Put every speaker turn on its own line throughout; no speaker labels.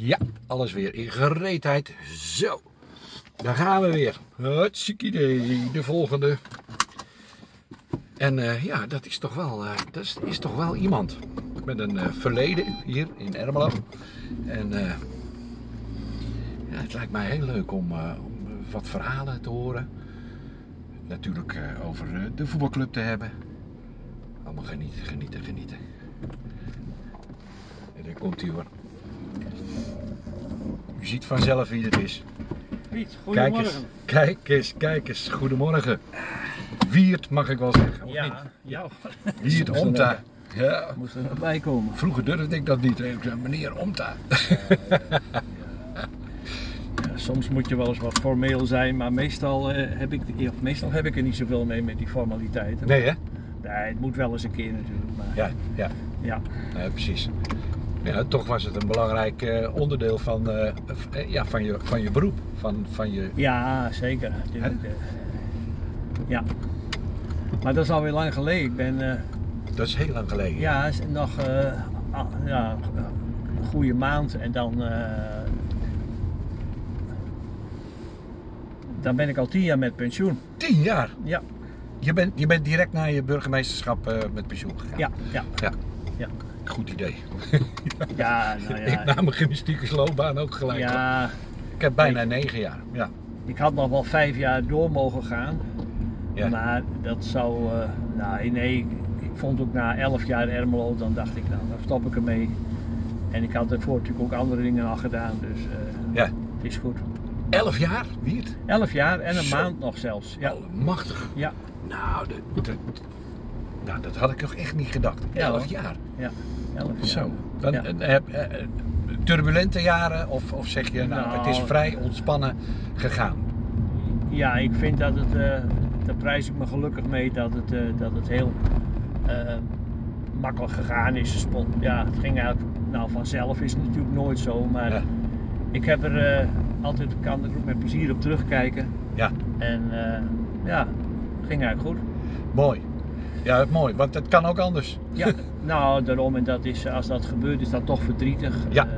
Ja, alles weer in gereedheid. Zo, daar gaan we weer. Hartstikke idee, de volgende. En eh, ja, dat is toch wel, eh, dat is, toch wel iemand met een eh, verleden hier in Ermelo. En ja, het lijkt mij heel leuk om, om wat verhalen te horen. Natuurlijk over de voetbalclub te hebben. Allemaal genieten, genieten, genieten. En daar komt hij hoor. U ziet vanzelf wie het is.
Piet,
Kijk eens,
goedemorgen.
kijk eens, kijk eens. Goedemorgen. Wiert mag ik wel zeggen. of
Ja,
niet?
ja.
Wiert
er
Omta. Ja.
Moest er nog bij komen.
Vroeger durfde ik dat niet. Ik zei, meneer Omta.
Ja, soms moet je wel eens wat formeel zijn, maar meestal, eh, heb ik, meestal heb ik er niet zoveel mee met die formaliteiten.
Nee hè?
Nee, het moet wel eens een keer natuurlijk. Maar,
Ja, ja.
ja.
Nee, precies. Ja, toch was het een belangrijk eh, onderdeel van, eh, eh, ja, van, je, van je beroep. Van, van je...
Ja, zeker. ja. Maar dat is alweer lang geleden. Ik ben,
Dat is heel lang geleden.
ja, is nog ja, een goede maand en dan, dan ben ik al tien jaar met pensioen.
Tien jaar.
Ja,
Je bent, je bent direct na je burgemeesterschap met pensioen gegaan.
ja, ja.
Ja.
Ja.
Goed idee.
Ja, nou
Ik
ja.
nam mijn gymnastiekersloopbaan ook gelijk. op.
Ja,
Ik heb bijna negen jaar. Ja.
ik had nog wel vijf jaar door mogen gaan.
Ja.
Maar dat zou, eh, nou nee, ik vond ook na elf jaar Ermelo, dan dacht ik nou, dan stop ik ermee. En ik had daarvoor natuurlijk ook andere dingen al gedaan, dus eh,
ja.
het is goed.
Elf jaar? Wiert?
Elf jaar en een
Zo.
maand nog zelfs. Ja,
Machtig.
ja,
Nou, dat, nou, dat had ik toch echt niet gedacht. Elf jaar.
ja. Elf jaar.
Zo. Dan, eh, eh, eh, turbulente jaren? Of, of zeg je, nou, het is
Nou.
vrij ontspannen gegaan?
Ja, ik vind dat het, eh, daar prijs ik me gelukkig mee dat het, dat het heel makkelijk gegaan is. Ja, het ging eigenlijk, nou vanzelf is het natuurlijk nooit zo, maar
Ja.
ik heb er altijd, kan er ook met plezier op terugkijken.
Ja,
En ja, het ging eigenlijk goed.
mooi. Ja, mooi, want het kan ook anders.
Ja, nou daarom en dat is, als dat gebeurt is dat toch verdrietig.
Ja,
Eh,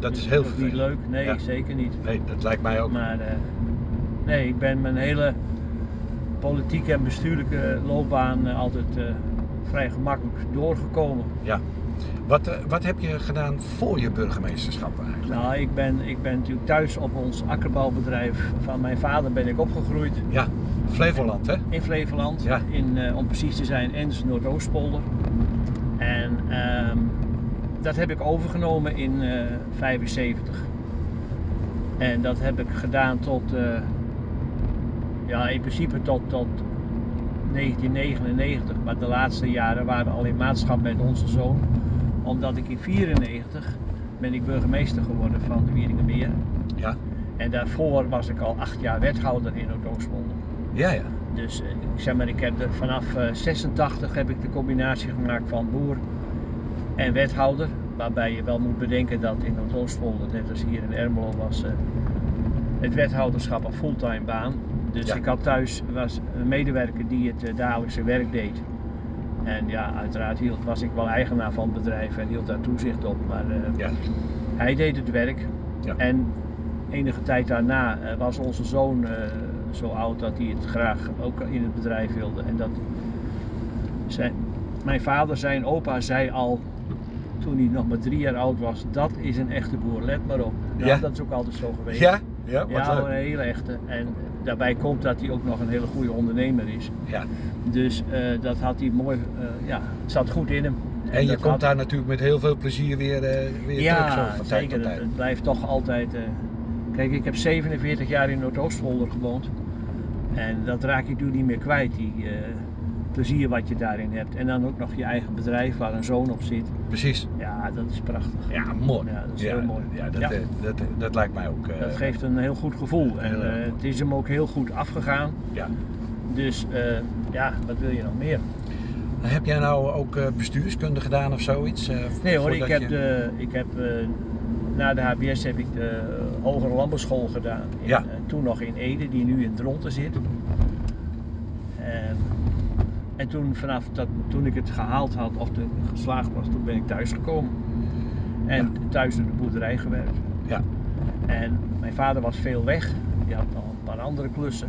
Dat is
dus
heel
niet leuk, nee
Ja.
zeker niet.
Nee, dat lijkt mij ook.
Maar eh, nee, ik ben mijn hele politieke en bestuurlijke loopbaan eh, altijd vrij gemakkelijk doorgekomen.
Ja. Wat, wat heb je gedaan voor je burgemeesterschap eigenlijk?
Nou, ik ben, ik ben natuurlijk thuis op ons akkerbouwbedrijf van mijn vader ben ik opgegroeid
Ja, Flevoland hè?
in Flevoland,
Ja.
in, eh, om precies te zijn, Ens Noordoostpolder. En ehm, dat heb ik overgenomen in 1975. En dat heb ik gedaan tot, eh, ja, in principe tot, tot 1999. Maar de laatste jaren waren al in maatschap met onze zoon. Omdat ik in 1994 ben ik burgemeester geworden van de Wieringenmeer.
Ja.
En daarvoor was ik al acht jaar wethouder in Noordoostpolder.
Ja, ja.
Dus eh, ik zeg maar, ik heb er vanaf eh, 86 heb ik de combinatie gemaakt van boer en wethouder. Waarbij je wel moet bedenken dat in Noordoostpolder, net als hier in Ermelo, was eh, het wethouderschap een fulltime baan. Dus
Ja.
ik had thuis was een medewerker die het eh, dagelijkse werk deed. En ja, uiteraard hield, was ik wel eigenaar van het bedrijf en hield daar toezicht op. Maar eh,
ja.
hij deed het werk.
Ja.
En enige tijd daarna eh, was onze zoon eh, zo oud dat hij het graag ook in het bedrijf wilde. En dat zijn, mijn vader, zijn opa, zei al toen hij nog maar drie jaar oud was: dat is een echte boer, let maar op. Nou,
Ja.
Dat is ook altijd zo geweest.
Ja? Ja,
Ja, een hele echte. En daarbij komt dat hij ook nog een hele goede ondernemer is.
Ja.
Dus eh, dat had hij mooi, eh, ja, het zat goed in hem.
En je komt
had-
daar natuurlijk met heel veel plezier weer, eh, weer
ja,
terug zo van tijd
zeker.
tot
Het,
tijd.
het blijft toch altijd. Kijk, ik heb 47 jaar in Noordoostpolder gewoond. En dat raak je natuurlijk niet meer kwijt, die eh, plezier wat je daarin hebt. En dan ook nog je eigen bedrijf waar een zoon op zit.
Precies.
Ja, dat is prachtig.
Ja, mooi.
Ja, dat is heel mooi.
Ja, dat,
Ja.
eh, dat, dat lijkt mij ook. eh,
Dat geeft een heel goed gevoel. En eh, het is hem ook heel goed afgegaan.
Ja.
Dus eh, ja, wat wil je nog meer?
Heb jij nou ook eh, bestuurskunde gedaan of zoiets? eh,
Nee hoor, ik heb,
je-
de, ik heb eh, na de HBS heb ik de hogere landbouwschool gedaan. In,
Ja.
eh, toen nog in Ede, die nu in Dronten zit. En, en toen, vanaf dat, toen ik het gehaald had, of toen geslaagd was, toen ben ik thuisgekomen. En thuis in de boerderij gewerkt.
Ja.
En mijn vader was veel weg. Die had al een paar andere klussen.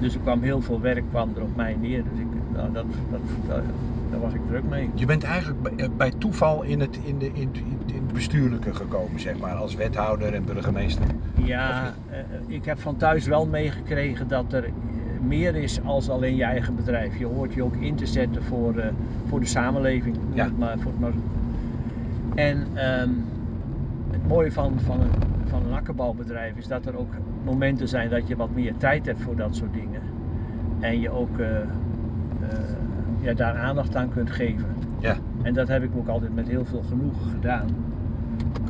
Dus er kwam heel veel werk kwam er op mij neer. Dus ik, nou, dat, dat, dat, daar was ik druk mee.
Je bent eigenlijk bij, eh, toeval in het, in, de, in, in, het bestuurlijke gekomen, zeg maar, als wethouder en burgemeester.
Ja, eh, ik heb van thuis wel meegekregen dat er eh, meer is als alleen je eigen bedrijf. Je hoort je ook in te zetten voor, voor de samenleving.
Ja.
het Maar, voor, maar, en ehm, het mooie van, van, een, van een akkerbouwbedrijf is dat er ook momenten zijn dat je wat meer tijd hebt voor dat soort dingen. En je ook ja, daar aandacht aan kunt geven.
Ja.
En dat heb ik ook altijd met heel veel genoegen gedaan.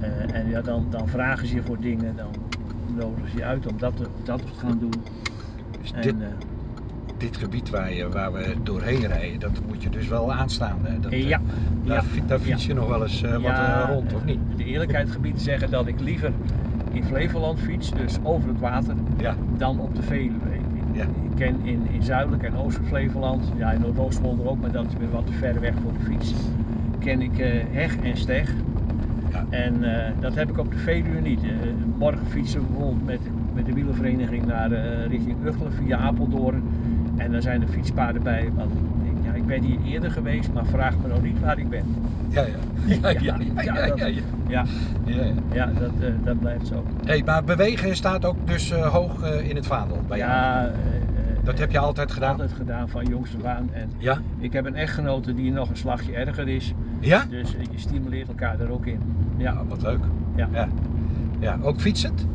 Eh, en ja, dan, dan vragen ze je voor dingen, dan nodigen ze je uit om dat te, dat te gaan doen.
Dus
En,
dit,
eh,
dit gebied waar, je, waar we doorheen rijden, dat moet je dus wel aanstaan. Hè? Dat, eh,
ja,
Daar,
ja,
daar fiets je nog wel eens wat
Ja,
rond, of niet?
De eerlijkheid gebied zeggen dat ik liever in Flevoland fiets, dus over het water,
Ja,
dan op de Veluwe. Ik,
Ja.
ik ken in, in zuidelijk en oostelijk Flevoland, ja in Noordoostpolder ook, maar dat is weer wat te ver weg voor de fiets, ken ik eh, heg en steg.
Ja.
En eh, dat heb ik op de Veluwe niet. Eh, morgen fietsen we bijvoorbeeld met, met de wielervereniging naar richting Uggelen via Apeldoorn. En daar zijn er fietspaden bij. Ik, ben hier eerder geweest, maar vraag me nou niet waar ik ben.
ja, ja. Ja, ja, ja,
dat- eh, dat blijft zo.
Hey, maar bewegen staat ook dus eh, hoog eh, in het vaandel bij jou.
Ja,
Dat heb je altijd gedaan?
altijd gedaan van jongs af aan. En
Ja?
ik heb een echtgenote die nog een slagje erger is.
Ja?
Dus je stimuleert elkaar daar ook in. Ja.
Ja, wat leuk.
Ja.
Ja, ja ook fietsend?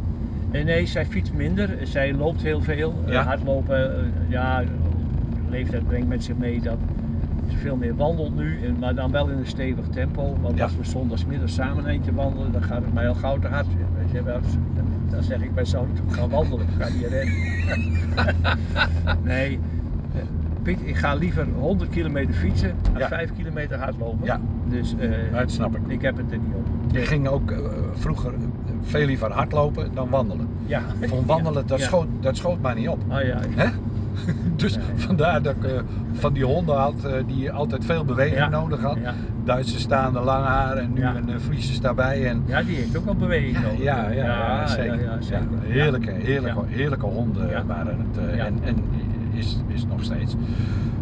En nee, zij fietst minder. Zij loopt heel veel.
Ja.
hardlopen, ja, leeftijd brengt met zich mee dat veel meer wandelt nu. Maar dan wel in een stevig tempo. Want
Ja.
als we zondagsmiddag samen een eentje wandelen, dan gaat het mij al gauw te hard. Weet je wel. Dan zeg ik bij zo'n gaan wandelen, ik ga niet rennen. nee, eh, Piet, ik ga liever 100 kilometer fietsen dan
Ja.
5 kilometer hardlopen.
Ja.
Dus eh,
dat snap ik.
ik heb het er niet op.
Je ging ook eh, vroeger eh, veel liever hardlopen dan wandelen.
Ja.
Van wandelen, dat,
Ja.
schoot, dat schoot mij niet op.
Oh ja.
Hè? Dus vandaar dat ik eh, van die honden had eh, die altijd veel beweging
Ja.
nodig had.
Ja.
Duitse staande lang haar en nu
Ja.
een uh, Friese daarbij. En,
ja, die heeft ook wel beweging
ja,
nodig.
ja, ja, zeker. heerlijke, heerlijke, heerlijke honden waren het. eh. En, en is, is nog steeds.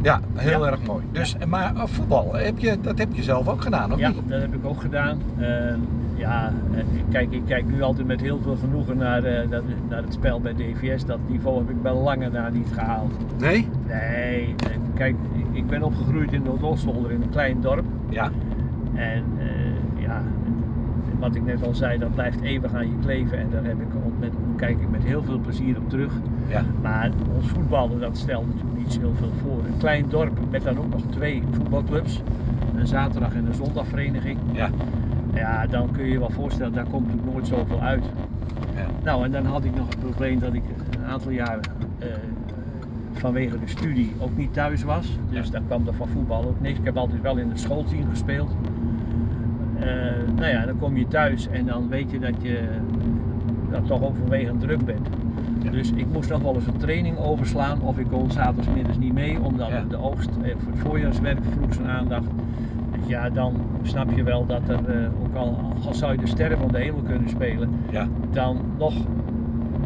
Ja, heel erg mooi. Dus, Maar eh, voetbal, heb je, dat heb je zelf ook gedaan, of
Ja,
niet?
dat heb ik ook gedaan. Ja, eh, kijk, ik kijk nu altijd met heel veel genoegen naar, eh, dat- naar het spel bij DVS. Dat niveau heb ik wel langer na niet gehaald.
Nee?
Nee, kijk, ik- ben opgegroeid in Noordoostpolder in een klein dorp.
Ja.
En eh, ja, wat ik net al zei, dat blijft eeuwig aan je kleven. En daar heb ik, met, kijk ik met heel veel plezier op terug.
Ja.
Maar ons voetballen, dat stelt natuurlijk niet zo heel veel voor. Een klein dorp met dan ook nog twee voetbalclubs. Een zaterdag- en een zondagvereniging.
Ja.
Ja, dan kun je je wel voorstellen, daar komt natuurlijk nooit zoveel uit.
Ja.
Nou, en dan had ik nog het probleem dat ik een aantal jaren eh, vanwege de studie ook niet thuis was. Dus daar kwam er van voetbal ook niks. Ik heb altijd wel in het schoolteam gespeeld. Eh, nou ja, dan kom je thuis en dan weet je dat je dat toch overwegend druk bent.
Ja.
Dus ik moest nog wel eens een training overslaan of ik kon zaterdagmiddags niet mee, omdat
Ja.
de oogst eh, voor het voorjaarswerk vroeg zijn aandacht. Ja, dan snap je wel dat er, eh, ook al, al zou je de sterren van de hemel kunnen spelen,
Ja,
dan nog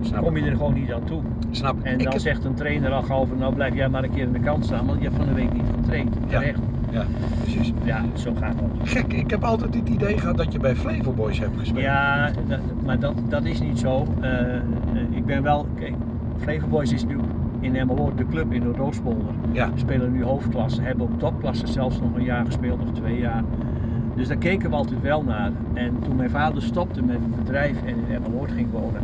snap
kom je er gewoon niet aan toe.
Snap.
En dan
heb-
zegt een trainer al gauw van nou blijf jij maar een keer aan de kant staan, want je hebt van de week niet getraind.
Ja.
Terecht.
Ja, precies.
Ja, zo gaat dat.
Gek, ik heb altijd het idee gehad dat je bij Flevo Boys hebt gespeeld.
Ja, dat, maar dat, dat is niet zo. Eh, eh, ik ben wel, kijk, Flevo Boys is nu in Emmeloord de club in Noordoostpolder.
Ja.
We spelen nu hoofdklasse, hebben ook topklasse zelfs nog een jaar gespeeld, of twee jaar. Dus daar keken we altijd wel naar. En toen mijn vader stopte met het bedrijf en in Emmeloord ging wonen,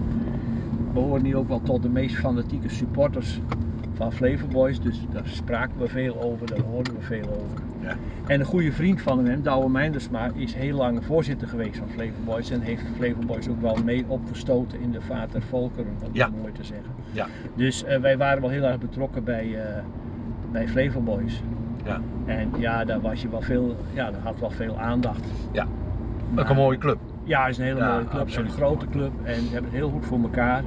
behoorde hij ook wel tot de meest fanatieke supporters van Flevo Boys. Dus daar spraken we veel over, daar hoorden we veel over.
Ja.
En een goede vriend van hem, Douwe Meindersma, is heel lang voorzitter geweest van Flevo Boys. En heeft Flevo Boys ook wel mee opgestoten in de vaart der volkeren, om
Ja.
het mooi te zeggen.
Ja.
Dus eh, wij waren wel heel erg betrokken bij, eh bij Flevo Boys.
Ja.
En ja, daar was je wel veel, ja, dat had wel veel aandacht.
Ja.
Maar-
Ook een mooie club.
Ja, het is een hele
Ja,
mooie club,
absoluut.
een grote club en ze hebben het heel goed voor elkaar.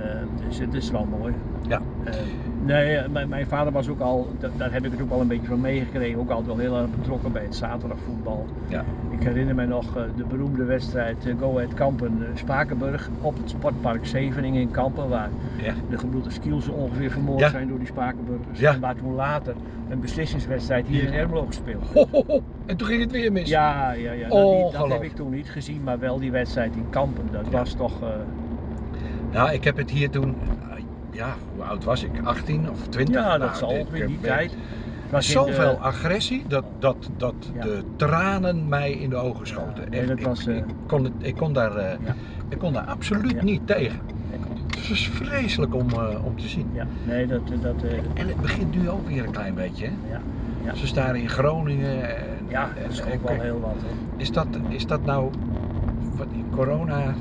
Eh, dus het is wel mooi.
Ja.
Eh, nee, eh, mijn, mijn vader was ook al, da- daar heb ik het ook al een beetje van meegekregen, ook altijd wel heel erg betrokken bij het zaterdagvoetbal.
Ja.
Ik herinner me nog de beroemde wedstrijd Go Ahead Kampen Spakenburg op het sportpark Zeveningen in Kampen, waar
Ja.
de gebroeders Kielsen ongeveer vermoord
Ja.
zijn door die Spakenburgers.
Ja.
En waar toen later een beslissingswedstrijd hier in Ermelo gespeeld.
Ho, ho, ho. En toen ging het weer mis.
Ja, ja, ja. Dat, die- dat heb ik toen niet gezien, maar wel die wedstrijd in Kampen. Dat was toch.
Nou, ik heb het hier toen, eh, ja, hoe oud was ik? 18 of 20?
ja, dat
Nou,
zal
ik
ongeveer die
ben-
tijd. In de-
Zoveel agressie dat, dat, dat
Ja.
de tranen mij in de ogen schoten.
nee, dat
ik,
was, eh,
ik, kon het, ik, kon daar, eh,
Ja.
ik kon daar absoluut
Ja.
niet tegen. Het was vreselijk om, eh, om te zien.
Ja, nee, dat. dat eh,
En het begint nu ook weer een klein beetje. Hè?
ja, ja.
Ze staan in Groningen. En,
ja, dat is ook wel heel wat.
Is, dat, is dat nou wat, corona,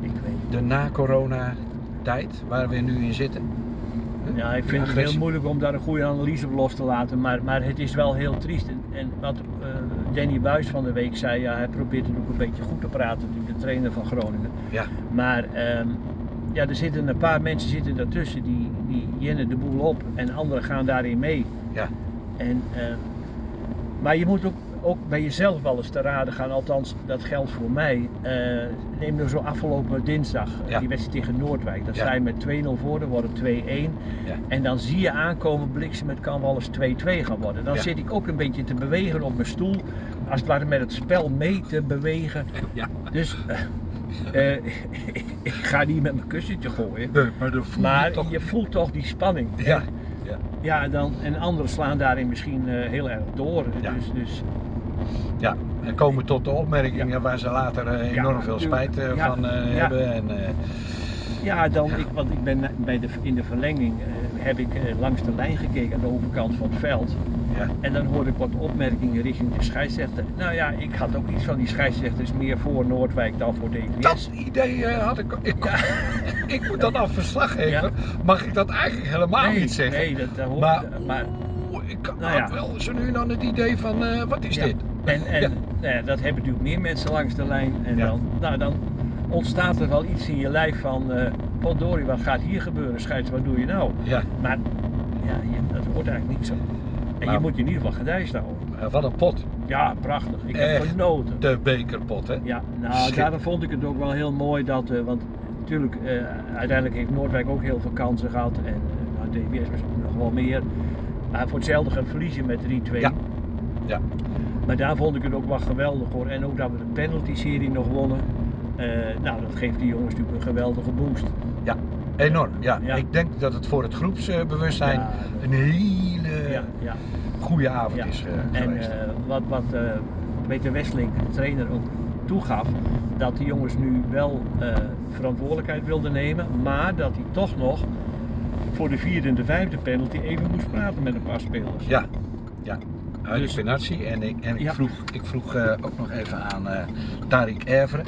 Ik weet
de na-corona tijd waar we nu in zitten?
Ja, ik vind het heel moeilijk om daar een goede analyse op los te laten, maar, maar het is wel heel triest. En, en wat eh, Danny Buis van de week zei, ja, hij probeert het ook een beetje goed te praten, natuurlijk, de trainer van Groningen.
Ja,
Maar ehm, ja, er zitten een paar mensen zitten daartussen die, die jennen de boel op en anderen gaan daarin mee.
ja,
En, ehm, maar je moet ook, ook bij jezelf wel eens te raden gaan, althans dat geldt voor mij. Eh, neem nou zo afgelopen dinsdag eh,
Ja.
die wedstrijd tegen Noordwijk. Dan
Ja.
sta je met 2-0 voor, dan wordt het 2-1.
ja.
En dan zie je aankomen bliksem, het kan wel eens 2-2 gaan worden. Dan zit ik ook een beetje te bewegen op mijn stoel, als het ware met het spel mee te bewegen.
ja.
Dus eh, ik ga niet met mijn kussentje gooien.
Nee, maar je toch...
je voelt toch die spanning.
Ja,
En,
ja.
dan, en anderen slaan daarin misschien heel erg door.
Ja.
Dus, dus
Ja, en komen tot de opmerkingen waar ze later eh,
Ja,
enorm veel spijt eh,
Ja,
van eh,
ja.
hebben. En,
ja, dan, ik, want ik ben bij de, in de verlenging heb ik langs de lijn gekeken aan de overkant van het veld.
ja.
En dan hoorde ik wat opmerkingen richting de scheidsrechter. Nou ja, ik had ook iets van die scheidsrechters meer voor Noordwijk dan voor DVS.
Dat idee had ik. Ik, ik moet dat af verslag geven.
Ja.
Mag ik dat eigenlijk helemaal
nee,
niet zeggen?
Nee, dat, dat hoort
Maar,
maar
ik had
Nou ja.
wel zo nu dan het idee van wat is
Ja.
dit?
En, en
Ja.
nou ja, dat hebben natuurlijk meer mensen langs de lijn. En
Ja.
dan, nou, dan ontstaat er wel iets in je lijf van, potdorie, wat gaat hier gebeuren? Scheids, wat doe je nou?
Ja,
Maar ja, je, dat hoort eigenlijk niet zo. En
Maar-
je moet je in ieder geval gedijst houden.
wat een pot.
Ja, prachtig. Ik heb
Echt.
genoten.
De bekerpot, hè?
Ja, nou, daarom vond ik het ook wel heel mooi dat, eh, want natuurlijk, eh, uiteindelijk heeft Noordwijk ook heel veel kansen gehad en eh, nou, DWS was nog wel meer. Maar voor hetzelfde gaan verliezen met 3-2.
Ja. Ja.
Maar daar vond ik het ook wel geweldig hoor. En ook dat we de penalty-serie nog wonnen. Eh, nou, dat geeft die jongens natuurlijk een geweldige boost.
Ja, enorm. Ja.
Ja.
Ik denk dat het voor het groepsbewustzijn
Ja,
een hele
Ja, ja.
goede avond is eh,
En
geweest.
eh, wat, wat Peter Westlink, de trainer, ook toegaf, dat die jongens nu wel verantwoordelijkheid wilden nemen, maar dat hij toch nog voor de vierde en de vijfde penalty even moest praten met een paar spelers.
Ja, ja. Uit
Dus-.
En ik, en ik
Ja.
vroeg, ik vroeg eh, ook nog even aan eh Tariq Evre.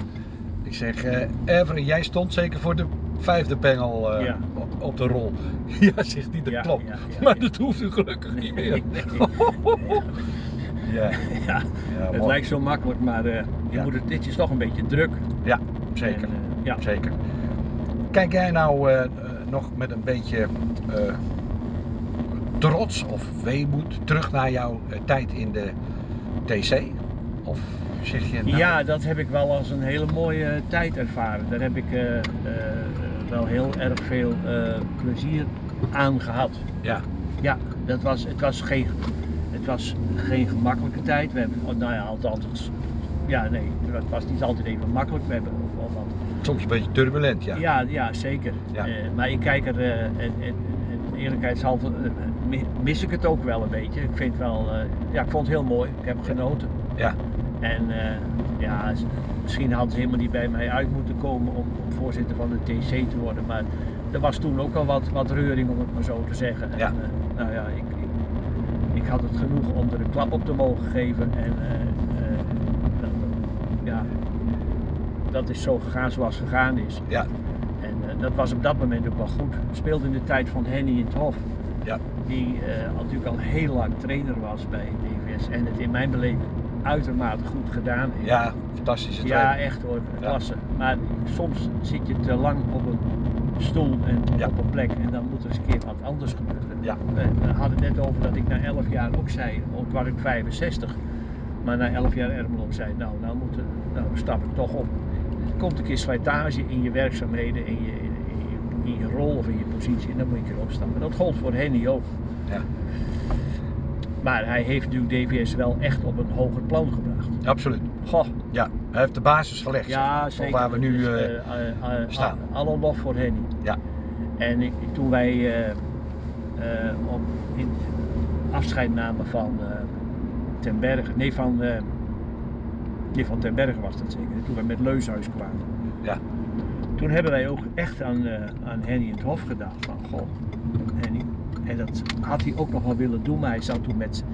Ik zeg, eh Evre, jij stond zeker voor de vijfde pengel
Ja.
op, op de rol. Ja, zegt hij, dat
Ja,
klopt. maar dat hoeft u gelukkig niet meer.
Nee, nee.
Ja,
Ja,
ja
het
mooi.
lijkt zo makkelijk, maar je moet het, dit is toch een beetje druk.
Ja, zeker.
En, ja.
zeker. Kijk jij nou nog met een beetje trots of weemoed terug naar jouw eh, tijd in de TC? Of zeg je nou,
Ja, dat heb ik wel als een hele mooie tijd ervaren. Daar heb ik eh, eh, wel heel erg veel eh, plezier aan gehad.
ja,
Ja, dat was, het, was geen, het was geen gemakkelijke tijd. We hebben, oh, nou ja, althans, ja nee, het was niet altijd even makkelijk. We hebben wel wat
soms een beetje turbulent, ja.
Ja, ja zeker.
Ja.
Eh, maar ik kijk er, eh, en, en, en eerlijkheidshalve, eh, mis ik het ook wel een beetje. Ik vind wel, eh, ja, ik vond het heel mooi. Ik heb genoten.
Ja.
En eh, ja, misschien hadden ze helemaal niet bij mij uit moeten komen om, om voorzitter van de TC te worden. Maar er was toen ook al wat, wat reuring, om het maar zo te zeggen.
Ja.
En, eh, nou ja, ik, ik, ik had het genoeg om er een klap op te mogen geven. En dat, ja, dat is zo gegaan zoals het gegaan is.
Ja.
En dat was op dat moment ook wel goed. Het speelde in de tijd van Henny in het Hof.
Ja.
Die eh, natuurlijk al heel lang trainer was bij DVS. En het in mijn beleving uitermate goed gedaan heeft.
Ja, fantastische
Ja,
trainer.
echt hoor,
Ja.
klasse. Maar soms zit je te lang op een stoel en
Ja.
op een plek en dan moet er eens een keer wat anders gebeuren.
Ja.
We hadden het net over dat ik na 11 jaar ook zei, ook was ik 65, maar na 11 jaar Ermelo zei, nou, nou, moet er, nou stap ik toch op. Er komt een keer slijtage in je werkzaamheden, in je, in je, rol of in je positie en dan moet je een keer opstappen. Dat gold voor Henny ook.
Ja.
Maar hij heeft nu DVS wel echt op een hoger plan gebracht.
Absoluut.
Goh,
Ja, hij heeft de basis gelegd. zeg
ja
voor
zeker.
Waar we nu
Dus,
eh,
eh, eh,
staan.
al- Alle lof voor Henny.
Ja.
En ik, toen wij op, in afscheid namen van Ten Berge, nee van, nee van Ten Berge was dat zeker, toen wij met Leushuis kwamen.
Ja.
Toen hebben wij ook echt aan, eh, aan Henny in het Hof gedaan van, goh, Henny. En dat had hij ook nog wel willen doen, maar hij zat toen met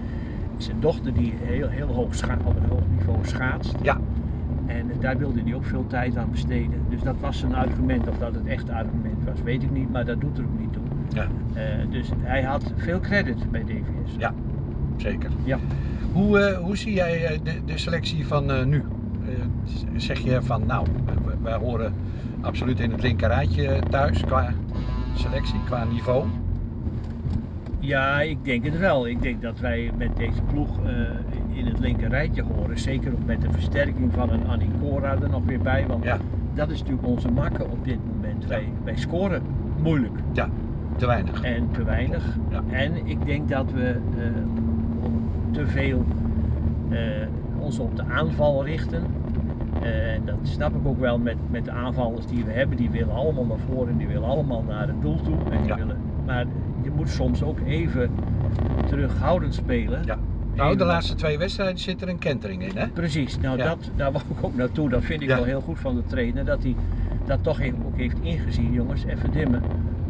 zijn dochter die heel, heel hoog op een hoog niveau schaatst.
Ja.
En daar wilde hij ook veel tijd aan besteden. Dus dat was zijn argument. Of dat het echt argument was, weet ik niet, maar dat doet er ook niet toe.
Ja.
Eh, dus hij had veel credit bij DVS.
Ja. zeker.
Ja.
Hoe, eh, hoe zie jij de, de selectie van nu? Zeg je van nou, wij horen absoluut in het linkerrijtje thuis qua selectie, qua niveau.
Ja, ik denk het wel. Ik denk dat wij met deze ploeg eh, in het linker rijtje horen. Zeker ook met de versterking van een Annie Cora er nog weer bij. Want
Ja.
dat is natuurlijk onze makker op dit moment.
Ja.
Wij, wij scoren moeilijk
Te weinig.
en te weinig.
Ja.
En ik denk dat we eh, te veel eh, ons op de aanval richten. Eh, En dat snap ik ook wel met, met de aanvallers die we hebben. Die willen allemaal naar voren, die willen allemaal naar het doel toe. En die
Ja.
willen, maar je moet soms ook even terughoudend spelen.
Ja. Nou, de laatste twee wedstrijden zit er een kentering in, hè?
Precies, nou
Ja.
dat, daar wou ik ook naartoe. Dat vind ik
Ja.
wel heel goed van de trainer. Dat hij dat toch even, ook heeft ingezien. Jongens, even dimmen.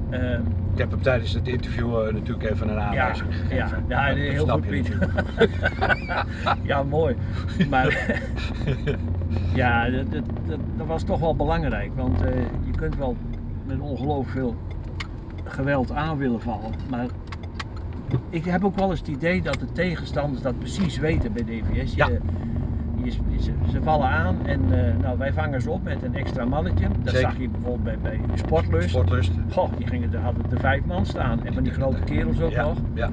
Eh,
Ik heb hem tijdens het interview eh, natuurlijk even een
Ja,
aanwijzing gegeven.
ja, ja,
Dat
heel goed, Piet. ja, mooi. Maar ja, dat, dat, dat, dat was toch wel belangrijk. Want eh, je kunt wel met ongelooflijk veel geweld aan willen vallen. Maar ik heb ook wel eens het idee dat de tegenstanders dat precies weten bij DVS. Je,
Ja.
je, ze, ze vallen aan en eh, nou, wij vangen ze op met een extra mannetje. Dat
Zeker.
zag je bijvoorbeeld bij, bij Sportlust.
Sportlust.
Goh, die gingen, hadden er vijf man staan. En van die grote kerels ook
ja,
nog.
Ja,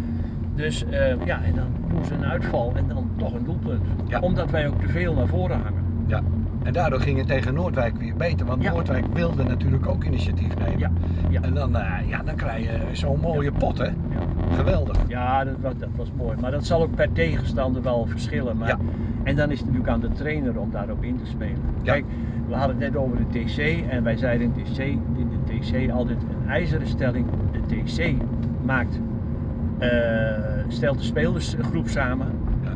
Dus eh, ja, en dan doen ze een uitval en dan toch een doelpunt.
Ja.
Omdat wij ook te veel naar voren hangen.
Ja. En daardoor ging het tegen Noordwijk weer beter, want
Ja.
Noordwijk wilde natuurlijk ook initiatief nemen.
Ja, ja.
En dan, eh, ja, dan krijg je zo'n mooie pot, hè?
Ja,
Geweldig.
ja dat, was, dat was mooi. Maar dat zal ook per tegenstander wel verschillen. Maar,
Ja.
En dan is het natuurlijk aan de trainer om daarop in te spelen. Kijk, we hadden het net over de TC en wij zeiden in de TC, in de TC altijd een ijzeren stelling. De TC maakt, eh, stelt de spelersgroep samen.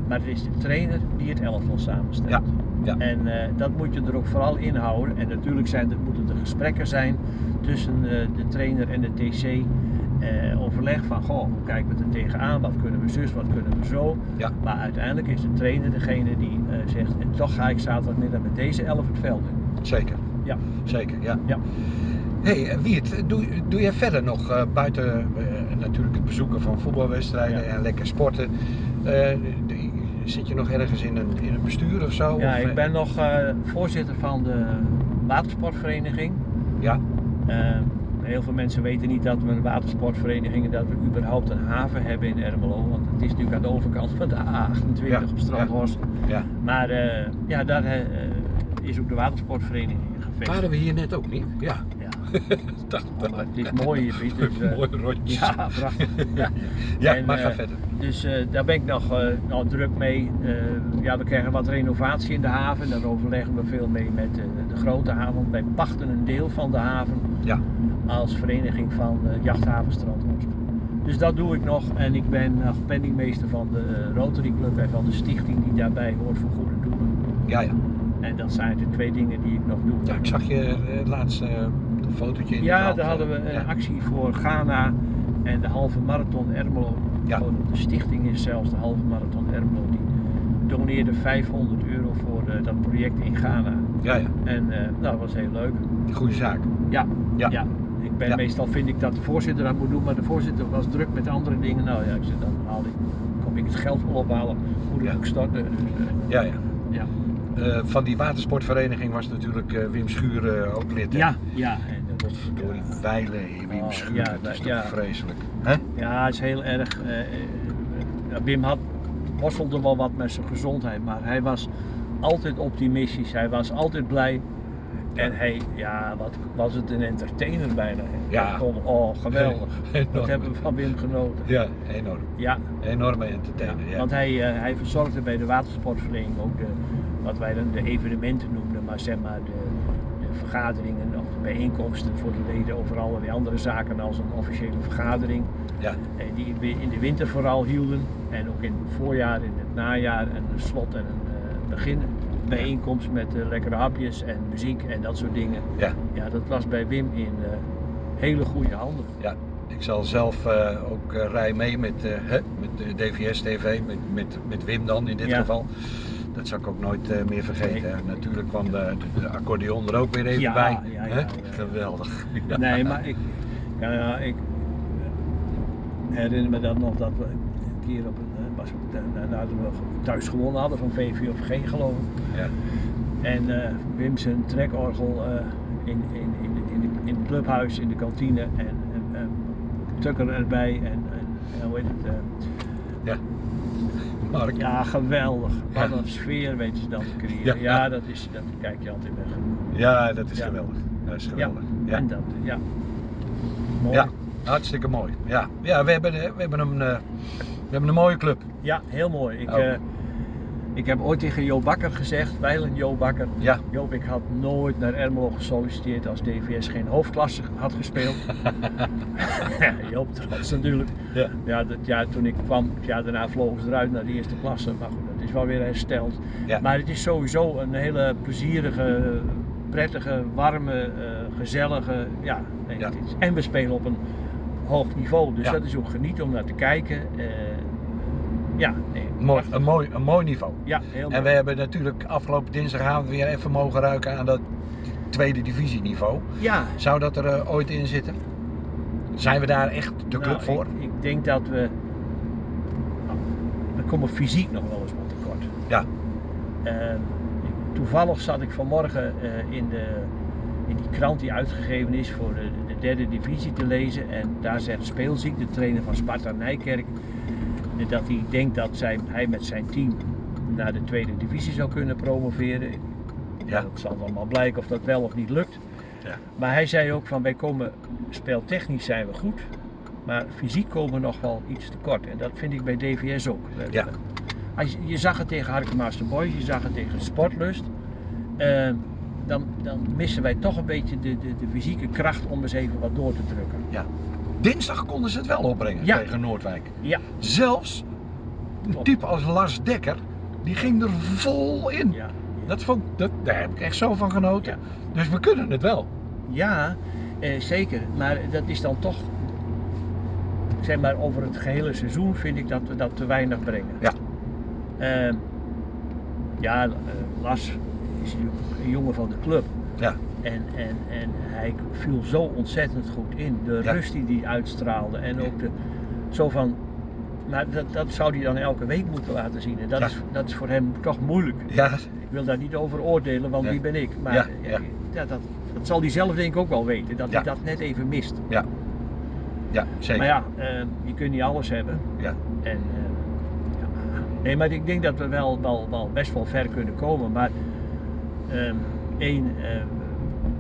Maar het is de trainer die het elftal samenstelt.
Ja, ja.
En eh, dat moet je er ook vooral in houden. En natuurlijk zijn er, moeten er gesprekken zijn tussen eh, de trainer en de TC. eh, overleg van, goh, hoe kijken we er tegenaan? Wat kunnen we zus, wat kunnen we zo?
Ja.
Maar uiteindelijk is de trainer degene die zegt, en toch ga ik zaterdagmiddag met deze elf het veld in.
Zeker.
Ja.
Zeker, ja.
Ja.
hey, Wiert, doe, doe jij verder nog buiten natuurlijk het bezoeken van voetbalwedstrijden
Ja.
en lekker sporten? Zit je nog ergens in een, in een bestuur of zo?
Ja,
Of,
ik
eh,
ben nog eh, voorzitter van de watersportvereniging.
Ja,
Eh, heel veel mensen weten niet dat we een watersportvereniging en dat we überhaupt een haven hebben in Ermelo. Want het is natuurlijk aan de overkant van de A28
Ja,
op Strandhorst.
ja.
Maar ja, daar is ook de watersportvereniging gevestigd.
Waren we hier net ook niet? Ja,
Het is mooi hier, Piet. Dus, eh,
Mooie rondjes.
ja, prachtig. Ja.
Ja,
En,
maar ga
eh,
verder.
Dus eh, daar ben ik nog, nog druk mee. Ja, we krijgen wat renovatie in de haven. Daar overleggen we veel mee met de grote haven. Wij pachten een deel van de haven
Ja,
als vereniging van uh, Jachthaven Strandhorst. Dus dat doe ik nog. En ik ben nog penningmeester van de Rotary Club en van de stichting die daarbij hoort voor goede doelen.
ja, ja.
En dat zijn de twee dingen die ik nog doe.
ja ik zag je laatst eh, een fotootje in
Ja, daar hadden we
eh,
een
ja.
actie voor Ghana en de halve marathon Ermelo.
Ja.
Voor De stichting is zelfs de halve marathon Ermelo. Die doneerde 500 euro voor eh, dat project in Ghana.
Ja, ja.
En eh, nou, dat was heel leuk.
Goede zaak.
Ja,
Ja.
ja. Ik ben
Ja.
meestal vind ik dat de voorzitter dat moet doen, maar de voorzitter was druk met andere dingen. Nou ja, ik dan haal ik, kom ik het geld ophalen, moet ik ook starten. Dus, eh,
Ja, ja.
ja.
Eh, van die watersportvereniging was natuurlijk eh, Wim Schuur eh, ook lid. hè?
ja, ja. En, Ja.
wijlen, Wim
Oh,
Schuur,
ja,
dat is toch
ja.
vreselijk. Hè?
Ja, het is heel erg. Wim had, worstelde wel wat met zijn gezondheid, maar hij was altijd optimistisch. Hij was altijd blij. En hij, ja, wat was het een entertainer bijna.
Ja.
Kon- Oh, geweldig. Dat hebben we van Wim genoten.
Ja, enorm.
Ja,
Enorme entertainer, ja.
want hij, hij verzorgde bij de watersportvereniging ook de, wat wij dan de evenementen noemden, maar zeg maar de, de vergaderingen of de bijeenkomsten voor de leden over allerlei andere zaken als een officiële vergadering.
Ja,
Eh, die we in de winter vooral hielden. En ook in het voorjaar, in het najaar en een slot en een eh, begin bijeenkomst met eh, lekkere hapjes en muziek en dat soort dingen.
ja,
Ja, dat was bij Wim in eh, hele goede handen.
ja. Ik zal zelf ook rij mee met, met DVS TV, met, met, met Wim dan in dit
Ja.
geval. Dat zal ik ook nooit eh, meer vergeten.
Nee.
Natuurlijk kwam de, de, de accordeon er ook weer even
Ja,
bij.
ja, ja.
Geweldig.
Nee, maar ik, ja, ik herinner me dat nog dat we een keer op een, eh, was eh, nadat we thuis gewonnen hadden van VVOG geloof ik.
Ja.
En eh, Wim zijn trekorgel eh, in, in, in, in, de- in het clubhuis, in de kantine en, en, en Tukker erbij en, en, hoe heet het. eh,
Ja. Mark.
ja, geweldig. Wat een sfeer weten ze dan te creëren.
Ja.
Ja, dat, is, dat kijk je altijd weg.
Ja, dat is geweldig. Dat is geweldig. Ja.
en dat, ja. Mooi.
Ja, hartstikke mooi. Ja, ja we, hebben, we, hebben een, eh, we hebben een mooie club.
Ja, heel mooi. Ik,
Oh.
eh, ik heb ooit tegen Jo Bakker gezegd, wijlen Jo Bakker.
Ja,
Joop, ik had nooit naar Ermelo gesolliciteerd als DVS geen hoofdklasse had gespeeld. ja, Joop trots natuurlijk.
ja,
Ja, dat jaar toen ik kwam, het jaar daarna vlogen ze eruit naar de eerste klasse. Maar goed, dat is wel weer hersteld.
ja.
Maar het is sowieso een hele plezierige, prettige, warme, eh, gezellige. Ja, nee,
Ja.
het is- en we spelen op een hoog niveau. Dus
Ja.
dat is ook genieten om naar te kijken. Eh, ja, nee,
Mooi,
prachtig.
een, mooi, een mooi niveau.
Ja, heel
En
mooi.
we hebben natuurlijk afgelopen dinsdagavond weer even mogen ruiken aan dat tweede divisieniveau.
Ja,
Zou dat er eh, ooit in zitten? Zijn we daar echt de club
Nou,
voor?
Ik, ik denk dat we. We komen fysiek nog wel eens wat tekort.
Ja.
Ehm, toevallig zat ik vanmorgen eh, in, de, in die krant die uitgegeven is voor de, de derde divisie te lezen. En daar zegt Speelziek, de trainer van Sparta Nijkerk, dat hij denkt dat zij, hij met zijn team naar de tweede divisie zou kunnen promoveren.
Ja.
Dat zal allemaal blijken of dat wel of niet lukt.
Ja.
Maar hij zei ook van wij komen, speeltechnisch zijn we goed, maar fysiek komen we nog wel iets tekort. En dat vind ik bij DVS ook.
Ja.
Als je, zag het tegen Harkemaster Boys, je zag het tegen Sportlust. Eh, dan, dan missen wij toch een beetje de, de, de fysieke kracht om eens even wat door te drukken.
Dinsdag konden ze het wel opbrengen
Ja.
tegen Noordwijk.
Ja,
Zelfs een type als Lars Dekker, die ging er vol in.
ja.
Dat vond, dat, daar heb ik echt zo van genoten.
Ja.
Dus we kunnen het wel.
Ja, eh, zeker. Maar dat is dan toch, zeg maar, over het gehele seizoen vind ik dat we dat te weinig brengen.
Ja.
Ehm, ja, eh, Lars is een jongen van de club.
Ja.
En, en, en hij viel zo ontzettend goed in. De
Ja.
rust die hij uitstraalde en
Ja.
ook de, zo van, maar dat, dat zou hij dan elke week moeten laten zien. En dat,
Ja.
is, dat is voor hem toch moeilijk.
Ja,
Ik wil daar niet over oordelen, want
Ja.
wie ben ik? Maar
Ja,
eh,
ja.
ja, dat, dat zal hij zelf denk ik ook wel weten, dat
Ja.
hij dat net even mist.
ja zeker.
Maar ja, eh, je kunt niet alles hebben.
Ja.
En, eh, ja. Nee, maar ik denk dat we wel, wel, wel best wel ver kunnen komen. Maar ehm, één, eh,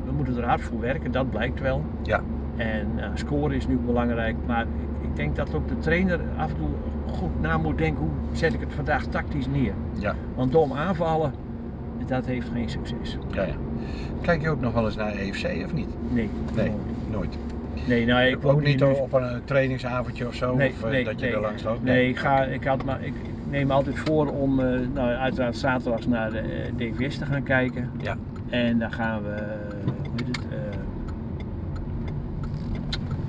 we moeten er hard voor werken, dat blijkt wel.
Ja.
En eh, scoren is nu belangrijk, maar ik, ik denk dat ook de trainer af en toe goed na moet denken hoe zet ik het vandaag tactisch neer.
Ja.
Want dom aanvallen, dat heeft geen succes.
Ja, ja. Kijk je ook nog wel eens naar EFC of niet?
Nee.
Nee,
nooit.
nooit.
Nee, nou ik
ook niet
nu-
op een eh, trainingsavondje of zo?
Nee,
of eh,
nee,
dat je
nee.
er langs loopt?
Nee, ik, ga, ik, had maar, ik, ik neem altijd voor om nou, uiteraard zaterdags naar de DVS te gaan kijken.
Ja.
En dan gaan we, heet het, eh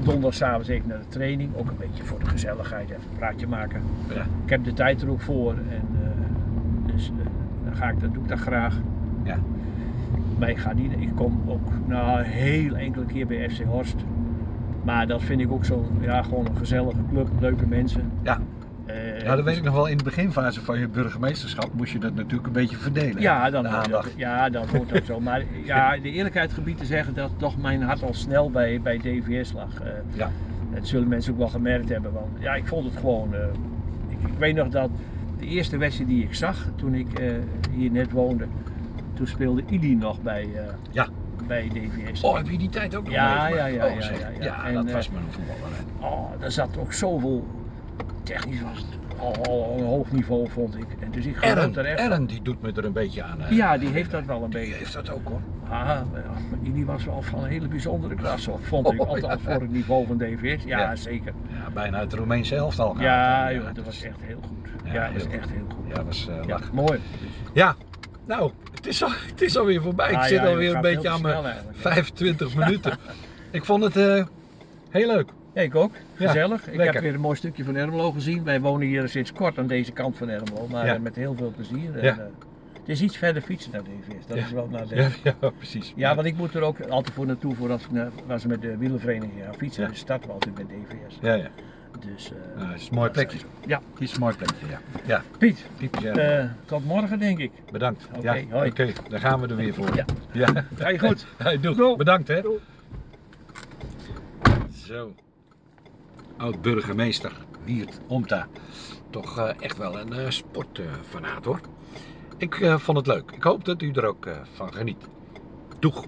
donderdagavond even naar de training. Ook een beetje voor de gezelligheid, even een praatje maken.
Ja.
Ik heb de tijd er ook voor. En, eh, dus eh, dan ga ik, dat doe ik dat graag.
Ja.
Maar ik ga niet, ik kom ook nou, heel enkele keer bij FC Horst. Maar dat vind ik ook zo'n, ja, gewoon een gezellige club, leuke mensen.
Ja. Ja, dat weet ik nog wel. In de beginfase van je burgemeesterschap moest je dat natuurlijk een beetje verdelen.
Ja, dan, dat, ja, dan hoort dat zo. Maar ja, de eerlijkheid gebied te zeggen dat toch mijn hart al snel bij, bij DVS lag. Eh,
Ja.
Dat zullen mensen ook wel gemerkt hebben. Want ja, ik vond het gewoon. eh, ik, ik weet nog dat de eerste wedstrijd die ik zag toen ik eh, hier net woonde, toen speelde Idi nog bij,
Ja.
bij DVS.
Oh, heb je die tijd ook nog
Ja,
meegemaakt?
ja, ja,
Oh,
ja, ja, ja.
Ja,
En,
dat was maar een voetballer. hè.
Oh, daar zat ook zoveel. Technisch was het al, al een hoog niveau, vond ik. En dus ik er echt.
die doet me er een beetje aan. hè.
Ja, die heeft dat wel een
Die
beetje.
heeft dat ook hoor.
Ah, die was wel van een hele bijzondere klasse, vond ik.
Oh,
Althans
ja.
voor het niveau van DVS. Ja,
Ja.
zeker.
Ja, bijna het Roemeense elftal gaat.
Ja, joh, dat was echt heel goed.
Ja,
dat was echt heel goed.
Ja, dat was eh,
mooi.
Ja, nou, het is, al, het is alweer voorbij. ik
Ah,
zit alweer een beetje aan mijn
eigenlijk, hè.
25 minuten. Ik vond het eh, heel leuk.
Ik ook.
Ja,
Gezellig. ik heb weer een mooi stukje van Ermelo gezien. Wij wonen hier sinds kort aan deze kant van Ermelo, maar
Ja.
eh, met heel veel plezier. En, eh, het is iets verder fietsen naar DVS, dat is wel naar.
Ja, ja precies.
Ja, want ik moet er ook altijd voor naartoe voor als als we met de wielervereniging gaan fietsen.
Ja.
Dus starten we altijd met DVS.
Ja, ja.
Dus, eh,
Nou, het is een mooi plekje.
Ja.
Het is een mooi plekje, ja. Ja,
Piet, tot morgen denk ik.
Bedankt. Ja,
hoi.
Oké, daar gaan we er weer voor.
Ja.
ja.
Ga je goed?
Hey, doe. Bedankt hè. Zo. Oud-burgemeester Wiert Omta. Toch eh, echt wel een eh sportfanaat hoor. Ik eh, vond het leuk. Ik hoop dat u er ook van geniet. Doeg.